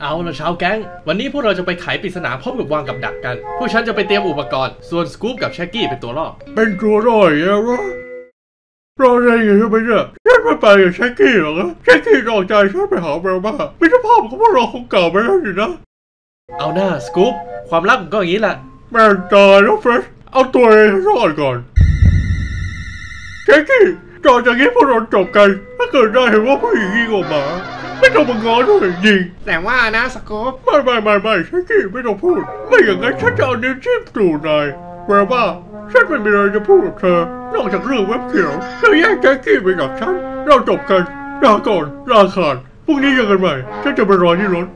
เอาละชาวแก๊ง วันนี้พวกเราจะไปไขปริศนาพบกับวางกับดักกัน พวกฉันจะไปเตรียมอุปกรณ์ ส่วนสกู๊ปกับแชกกี้เป็นตัวล่อ เป็นตัวร่อยแล้ววะรออะไรอยู่ใช่ไหมเนี่ยฉันไม่ไปกับแช็กกี้หรอกนะแช็กกี้นอกใจฉันไปหาเบลมามิตรภาพของพวกเราคงเก่าไปแล้วสินะ เอาหน้าสกู๊ปความรักมันก็อย่างนี้แหละ แม่งตายแล้วเฟรชเอาตัวเองให้รอดก่อนแช็กกี้ต่อจากนี้พวกเราจบกันถ้าเกิดได้เห็นว่าผู้หญิงยิ่งกว่าหมา ไม่ต้องมาง้อด้วยจริงแต่ว่านะสกู๊ปไม่ไม่ไม่ไม่แช็กกี้ไม่ต้องพูด ไม่อย่างนั้นฉันจะเอานิ้วจิ้มตูดนายแปลว่าฉันไม่มีอะไรจะพูดกับเธอ นอกจากเรื่องเว็บเขียวเธอแยกแจ็คกี้ไปกับฉัน เราจบกันลาก่อนลาขาดพรุ่งนี้เจอกันใหม่ฉันจะไปรอที่รถ